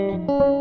Música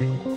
嗯